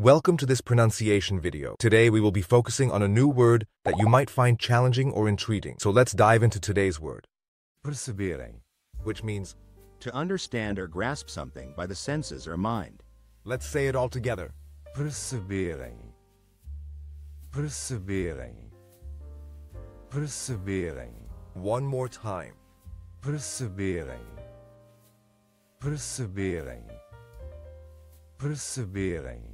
Welcome to this pronunciation video. Today we will be focusing on a new word that you might find challenging or intriguing. So let's dive into today's word, Perceberem. which means, To understand or grasp something by the senses or mind. let's say it all together. Perceberem. Perceberem. Perceberem. One more time. Perceberem. Perceberem. Perceberem.